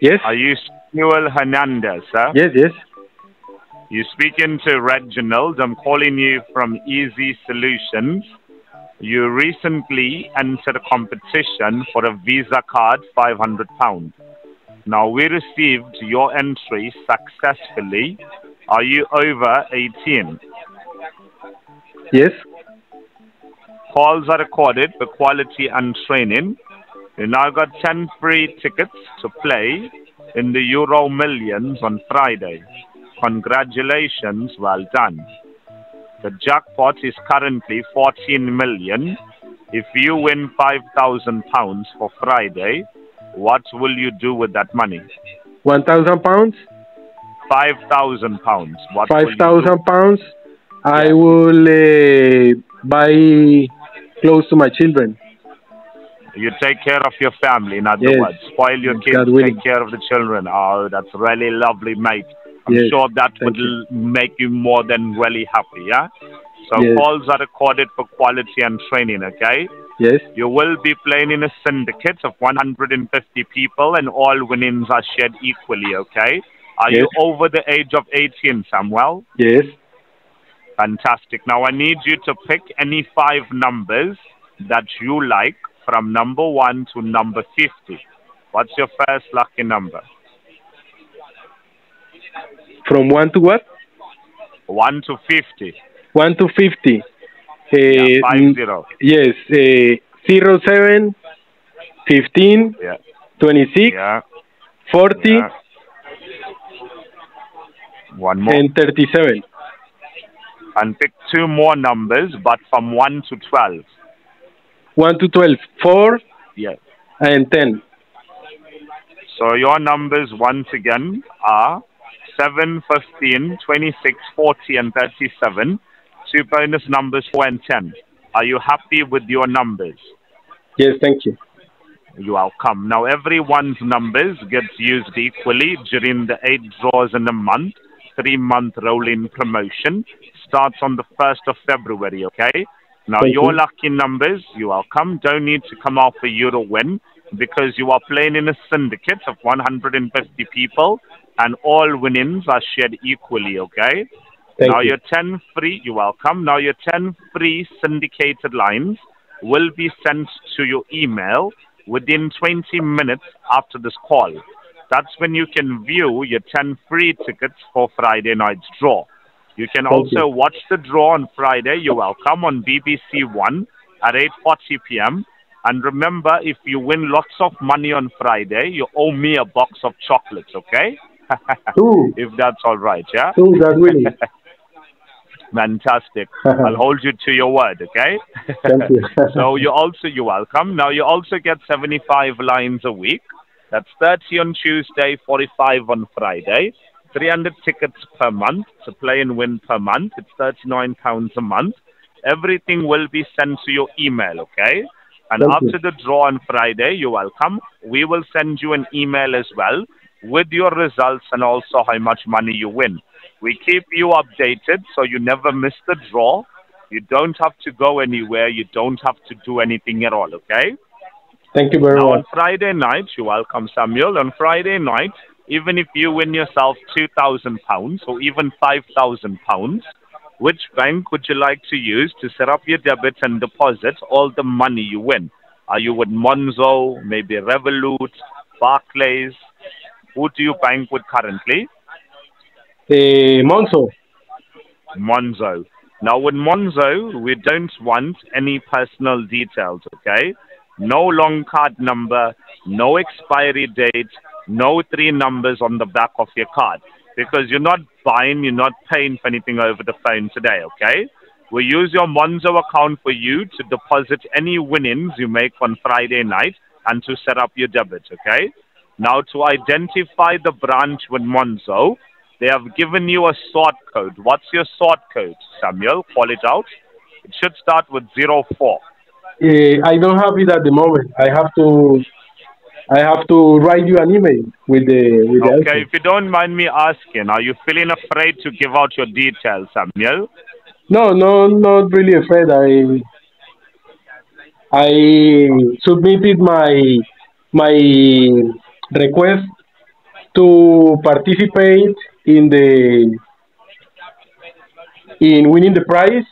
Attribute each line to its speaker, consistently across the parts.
Speaker 1: Yes.
Speaker 2: Are you Samuel Hernandez, sir?
Speaker 1: Yes, yes.
Speaker 2: You're speaking to Reginald. I'm calling you from Easy Solutions. You recently entered a competition for a Visa card, £500. Now, we received your entry successfully. Are you over 18?
Speaker 1: Yes.
Speaker 2: Calls are recorded for quality and training. You now got 10 free tickets to play in the Euro Millions on Friday. Congratulations, well done. The jackpot is currently 14 million. If you win 5,000 pounds for Friday, what will you do with that money?
Speaker 1: One thousand pounds.
Speaker 2: 5,000 pounds. What will
Speaker 1: Five
Speaker 2: you do?
Speaker 1: thousand pounds. I
Speaker 2: Yes.
Speaker 1: will uh, buy clothes to my children.
Speaker 2: You take care of your family, in other
Speaker 1: Yes.
Speaker 2: words. Spoil your
Speaker 1: God
Speaker 2: kids,
Speaker 1: willing.
Speaker 2: take care of the children. Oh, that's really lovely, mate. I'm
Speaker 1: Yes,
Speaker 2: sure that
Speaker 1: thank
Speaker 2: would
Speaker 1: you.
Speaker 2: make you more than really happy, yeah? So
Speaker 1: Yes.
Speaker 2: calls are recorded for quality and training, okay?
Speaker 1: Yes.
Speaker 2: You will be playing in a syndicate of 150 people and all winnings are shared equally, okay? Are you over the age of 18, Samuel?
Speaker 1: Yes.
Speaker 2: Fantastic. Now I need you to pick any five numbers that you like from number one to number 50. What's your first lucky number?
Speaker 1: From one to what?
Speaker 2: One to 50.
Speaker 1: One to fifty. Uh,
Speaker 2: Yeah, five
Speaker 1: mm. Yes. Uh, zero seven. Fifteen.
Speaker 2: Yeah.
Speaker 1: Twenty-six.
Speaker 2: Yeah.
Speaker 1: Forty.
Speaker 2: yeah. One more.
Speaker 1: And thirty-seven.
Speaker 2: And pick two more numbers, but from one to 12.
Speaker 1: One to twelve. Four
Speaker 2: Yeah.
Speaker 1: and ten.
Speaker 2: So your numbers once again are 7, 15, 26, 40, and 37. Two bonus numbers 4 and 10. Are you happy with your numbers?
Speaker 1: Yes. Thank you.
Speaker 2: You're welcome. Now everyone's numbers gets used equally during the eight draws in a month, three month rolling promotion. Starts on the 1st of February, okay? Now
Speaker 1: Thank
Speaker 2: your
Speaker 1: you.
Speaker 2: lucky numbers, you're welcome. Don't need to come out for you to win because you are playing in a syndicate of 150 people and all winnings are shared equally, okay?
Speaker 1: Thank
Speaker 2: now
Speaker 1: you.
Speaker 2: your 10 free, you're welcome. Now your 10 free syndicated lines will be sent to your email within 20 minutes after this call. That's when you can view your 10 free tickets for Friday night's draw. You can
Speaker 1: Thank
Speaker 2: also
Speaker 1: you.
Speaker 2: watch the draw on Friday. You're welcome on BBC One at 8:40 p.m. And remember, if you win lots of money on Friday, you owe me a box of chocolates, okay?
Speaker 1: Two.
Speaker 2: if that's all right, yeah.
Speaker 1: Two. God willing.
Speaker 2: Fantastic. I'll hold you to your word, okay?
Speaker 1: Thank you.
Speaker 2: so you also you're welcome. Now you also get 75 lines a week. That's 30 on Tuesday, 45 on Friday. 300 tickets per month to play and win per month. It's 39 pounds a month. Everything will be sent to your email, okay? And
Speaker 1: Thank
Speaker 2: after
Speaker 1: you.
Speaker 2: the draw on Friday, you're welcome. We will send you an email as well with your results and also how much money you win. We keep you updated so you never miss the draw. You don't have to go anywhere. You don't have to do anything at all, okay?
Speaker 1: Thank you very much.
Speaker 2: Now, on. Friday night, you're welcome, Samuel. On Friday night, even if you win yourself £2,000 or even £5,000, which bank would you like to use to set up your debit and deposit all the money you win? Are you with Monzo, maybe Revolut, Barclays? Who do you bank with currently?
Speaker 1: Uh, Monzo.
Speaker 2: Monzo. Now, with Monzo, we don't want any personal details, okay? No long card number, no expiry date, no three numbers on the back of your card. Because you're not buying, you're not paying for anything over the phone today, okay? We use your Monzo account for you to deposit any winnings you make on Friday night and to set up your debit, okay? Now, to identify the branch with Monzo, they have given you a sort code. What's your sort code, Samuel? Call it out. It should start with zero four.
Speaker 1: Uh, I don't have it at the moment. I have to. I have to write you an email with the with the
Speaker 2: Okay,
Speaker 1: answer.
Speaker 2: if you don't mind me asking, are you feeling afraid to give out your details, Samuel?
Speaker 1: No, no, not really afraid. I I submitted my my request to participate in the in winning the prize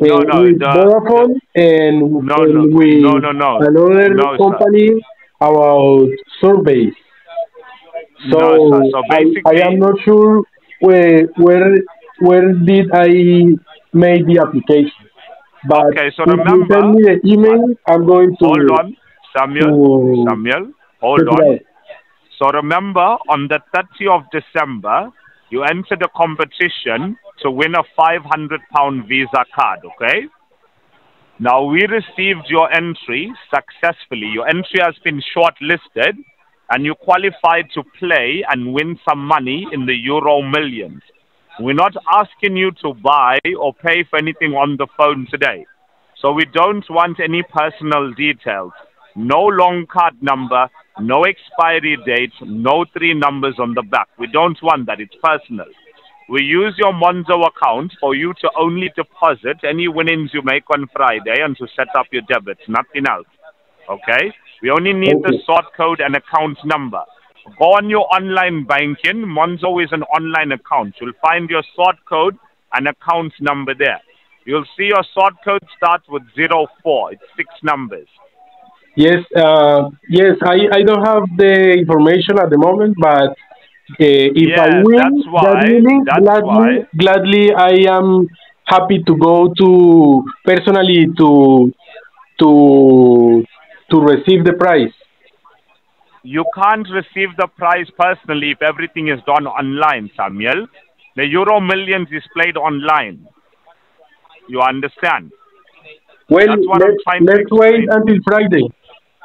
Speaker 2: No,
Speaker 1: uh,
Speaker 2: no,
Speaker 1: with
Speaker 2: the-
Speaker 1: Vodafone and,
Speaker 2: No,
Speaker 1: and
Speaker 2: no,
Speaker 1: with
Speaker 2: no, no, no.
Speaker 1: another
Speaker 2: No, sir.
Speaker 1: About surveys. So,
Speaker 2: No, sir. So
Speaker 1: I, I am not sure where where where did I make the application. But
Speaker 2: Okay, so
Speaker 1: if you send me the email, I'm going to
Speaker 2: Hold on, Samuel.
Speaker 1: to-
Speaker 2: Samuel, hold on. So remember, on the 30th of December, you entered a competition to win a 500 pound Visa card, okay? Now, we received your entry successfully. Your entry has been shortlisted, and you qualified to play and win some money in the Euro Millions. We're not asking you to buy or pay for anything on the phone today. So we don't want any personal details. No long card number, no expiry date, no three numbers on the back. We don't want that. It's personal. We use your Monzo account for you to only deposit any winnings you make on Friday and to set up your debits, nothing else. Okay? We only need the sort code and account number. Go on your online banking. Monzo is an online account. You'll find your sort code and account number there. You'll see your sort code starts with zero four. It's six numbers.
Speaker 1: Yes, uh, yes, I, I don't have the information at the moment, but if I win
Speaker 2: that's why-
Speaker 1: that winning,
Speaker 2: that's
Speaker 1: gladly,
Speaker 2: why.
Speaker 1: gladly I am happy to go to personally to to to receive the prize.
Speaker 2: You can't receive the prize personally if everything is done online, Samuel. The Euro Millions is played online. You understand?
Speaker 1: Well, let's, let's wait until Friday.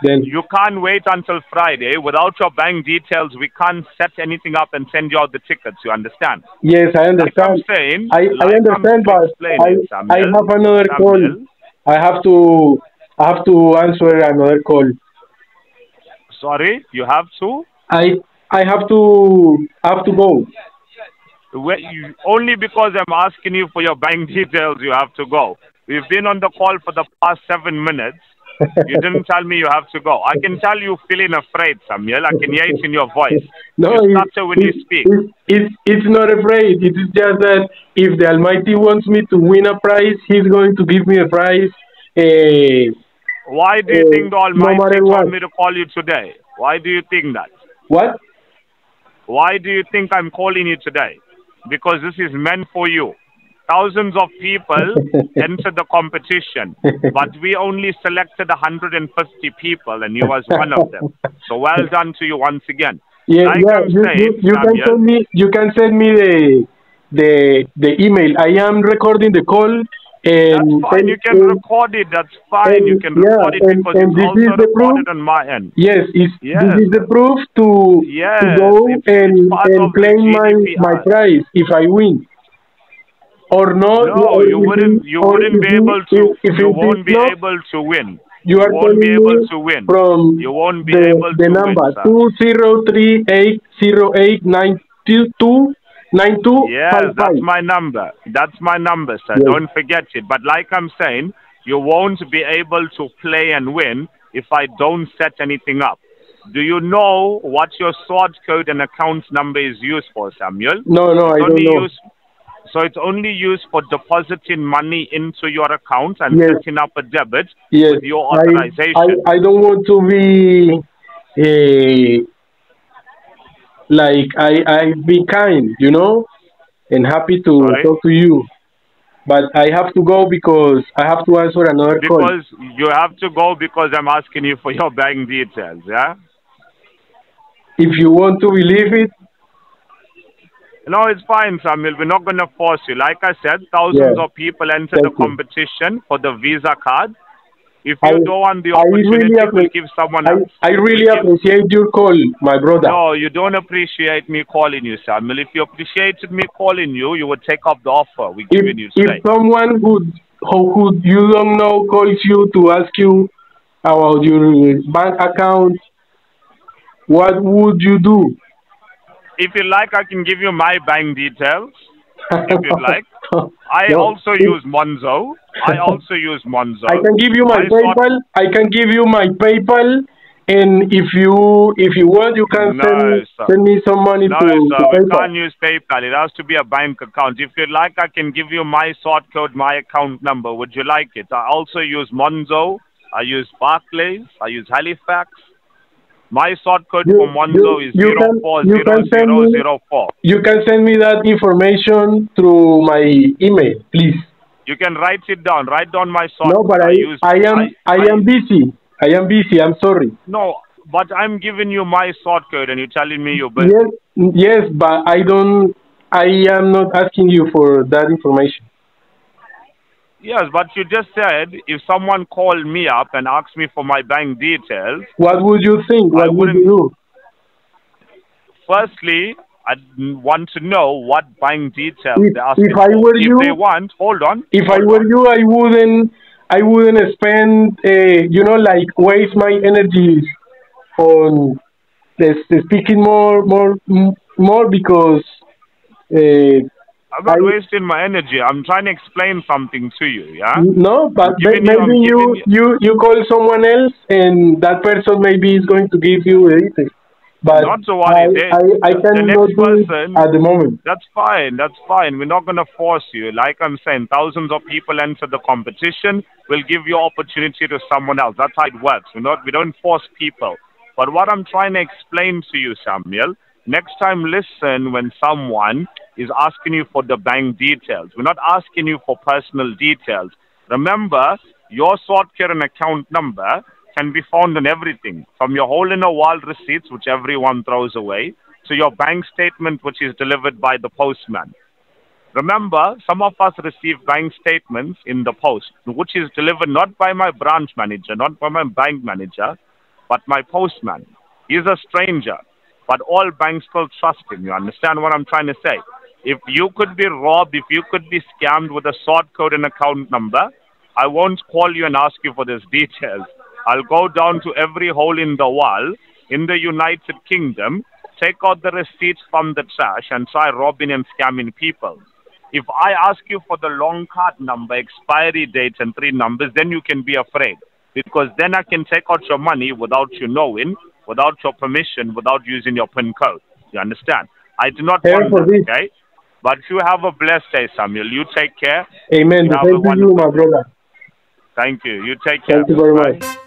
Speaker 1: Then
Speaker 2: You can't wait until Friday. Without your bank details, we can't set anything up and send you out the tickets. You understand?
Speaker 1: yes, I
Speaker 2: Like
Speaker 1: understand.
Speaker 2: saying,
Speaker 1: I,
Speaker 2: like
Speaker 1: I understand, but I, I
Speaker 2: Samuel,
Speaker 1: have another call. I have to I have to answer another call.
Speaker 2: Sorry, you have to?
Speaker 1: I I have to have to go.
Speaker 2: Where you, only because I'm asking you for your bank details, you have to go. We've been on the call for the past seven minutes. You didn't tell me you have to go. I can tell you feeling afraid, Samuel. I can hear it in your voice.
Speaker 1: No,
Speaker 2: you stutter when you speak.
Speaker 1: It's, it's, it's not afraid. It is just that if the Almighty wants me to win a prize, He's going to give me a prize. Uh,
Speaker 2: Why do you
Speaker 1: uh,
Speaker 2: think the Almighty
Speaker 1: matter
Speaker 2: told me to call you today? Why do you think that?
Speaker 1: what?
Speaker 2: Why do you think I'm calling you today? Because this is meant for you. Thousands of people entered the competition, but we only selected 150 people, and you was one of them. So well done to you once again.
Speaker 1: Yeah,
Speaker 2: Like
Speaker 1: yeah. You,
Speaker 2: saying,
Speaker 1: you, you can send me. You can send me the the the email. I am recording the call. And
Speaker 2: That's fine. You can
Speaker 1: and-
Speaker 2: record it. That's fine. You
Speaker 1: and-
Speaker 2: can
Speaker 1: yeah,
Speaker 2: record it
Speaker 1: and-
Speaker 2: because
Speaker 1: and
Speaker 2: it's
Speaker 1: this
Speaker 2: also
Speaker 1: is the
Speaker 2: recorded
Speaker 1: proof.
Speaker 2: on my end.
Speaker 1: Yes,
Speaker 2: Yes.
Speaker 1: this is the proof to
Speaker 2: Yes,
Speaker 1: to go and and claim my my prize if I win. Or not?
Speaker 2: No,
Speaker 1: or
Speaker 2: you wouldn't. You wouldn't be able to.
Speaker 1: If, if
Speaker 2: You won't be
Speaker 1: not,
Speaker 2: able to win.
Speaker 1: You are
Speaker 2: won't be able to win.
Speaker 1: from
Speaker 2: You won't be
Speaker 1: the,
Speaker 2: able
Speaker 1: the
Speaker 2: to
Speaker 1: number
Speaker 2: win, sir.
Speaker 1: two zero three eight zero eight nine two two nine two
Speaker 2: Yes,
Speaker 1: five
Speaker 2: that's
Speaker 1: five.
Speaker 2: my number. That's my number, sir.
Speaker 1: Yes.
Speaker 2: Don't forget it. But like I'm saying, you won't be able to play and win if I don't set anything up. Do you know what your sort code and account number is used for, Samuel?
Speaker 1: No, no, I
Speaker 2: It's
Speaker 1: don't
Speaker 2: only
Speaker 1: know.
Speaker 2: used, so it's only used for depositing money into your account and
Speaker 1: Yes.
Speaker 2: setting up a debit
Speaker 1: Yes,
Speaker 2: with your
Speaker 1: I,
Speaker 2: authorization.
Speaker 1: I, I don't want to be uh, like I I be kind, you know, and happy to
Speaker 2: Sorry?
Speaker 1: talk to you. But I have to go because I have to answer another call.
Speaker 2: because you have to go because I'm asking you for your bank details, yeah?
Speaker 1: If you want to believe it,
Speaker 2: No, it's fine, Samuel. We're not going to force you. Like I said, thousands
Speaker 1: Yeah.
Speaker 2: of people entered the
Speaker 1: Thank you.
Speaker 2: competition for the Visa card. If
Speaker 1: I-
Speaker 2: you don't want the
Speaker 1: I
Speaker 2: opportunity,
Speaker 1: really
Speaker 2: we'll give someone else.
Speaker 1: I really
Speaker 2: give-
Speaker 1: appreciate your call, my brother.
Speaker 2: No, you don't appreciate me calling you, Samuel. If you appreciated me calling you, you would take up the offer we're
Speaker 1: if,
Speaker 2: giving you
Speaker 1: if someone who, who who you don't know calls you to ask you about your bank account, what would you do?
Speaker 2: If you like, I can give you my bank details. If you'd like. I
Speaker 1: No,
Speaker 2: also use Monzo. I also use Monzo.
Speaker 1: I can give you my
Speaker 2: I
Speaker 1: PayPal. I can give you my PayPal And if you if you want, you can
Speaker 2: No,
Speaker 1: send
Speaker 2: sir.
Speaker 1: send me some money
Speaker 2: No,
Speaker 1: to,
Speaker 2: sir,
Speaker 1: to PayPal.
Speaker 2: can't use PayPal. It has to be a bank account. If you'd like, I can give you my sort code, my account number. Would you like it? I also use Monzo. I use Barclays. I use Halifax. My sort code
Speaker 1: You-
Speaker 2: for Monzo
Speaker 1: you-
Speaker 2: is
Speaker 1: you can- you can send me-
Speaker 2: 040004.
Speaker 1: You can send me that information through my email, please.
Speaker 2: You can write it down. Write down my sort
Speaker 1: No, but I,
Speaker 2: use,
Speaker 1: I am I, am busy. I am busy. I'm sorry.
Speaker 2: No, but I'm giving you my sort code and you're telling me you're.
Speaker 1: Yes, yes, but I don't. I am not asking you for that information.
Speaker 2: Yes, but you just said if someone called me up and asked me for my bank details,
Speaker 1: What would you think? What would you do?
Speaker 2: firstly, I want to know what bank details
Speaker 1: If-
Speaker 2: they're asking
Speaker 1: if I were
Speaker 2: if
Speaker 1: you-
Speaker 2: they want, hold on.
Speaker 1: If I were
Speaker 2: on.
Speaker 1: you, I wouldn't. I wouldn't spend, uh, you know, like waste my energies on this, speaking more, more, m- more because. Uh,
Speaker 2: I'm not
Speaker 1: I-
Speaker 2: wasting my energy. I'm trying to explain something to you, yeah?
Speaker 1: no, but
Speaker 2: I'm
Speaker 1: ma-
Speaker 2: giving you-
Speaker 1: maybe you, you, you call someone else, and that person maybe is going to give you details. But
Speaker 2: Not to worry,
Speaker 1: I, I, I
Speaker 2: the
Speaker 1: cannot
Speaker 2: next
Speaker 1: do
Speaker 2: person-
Speaker 1: at the moment.
Speaker 2: That's fine. That's fine. We're not going to force you. Like I'm saying, thousands of people enter the competition. We'll give you opportunity to someone else. That's how it works. We're not, we don't force people. But what I'm trying to explain to you, Samuel, next time listen when someone is asking you for the bank details. We're not asking you for personal details. Remember, your sort code and account number can be found in everything, from your hole in a wall receipts, which everyone throws away, to your bank statement, which is delivered by the postman. Remember, some of us receive bank statements in the post, which is delivered not by my branch manager, not by my bank manager, but my postman. He's a stranger, but all banks still trust him. You understand what I'm trying to say? If you could be robbed, if you could be scammed with a sort code and account number, I won't call you and ask you for these details. I'll go down to every hole in the wall in the United Kingdom, take out the receipts from the trash, and try robbing and scamming people. If I ask you for the long card number, expiry date, and three numbers, then you can be afraid. Because then I can take out your money without you knowing, without your permission, without using your PIN code. You understand? I do not want
Speaker 1: for
Speaker 2: that,
Speaker 1: this.
Speaker 2: okay? But you have a blessed day, Samuel. You take care.
Speaker 1: Amen.
Speaker 2: You
Speaker 1: The
Speaker 2: have a
Speaker 1: same to you, my brother.
Speaker 2: Thank you. You take care.
Speaker 1: Thank you very
Speaker 2: Bye.
Speaker 1: much.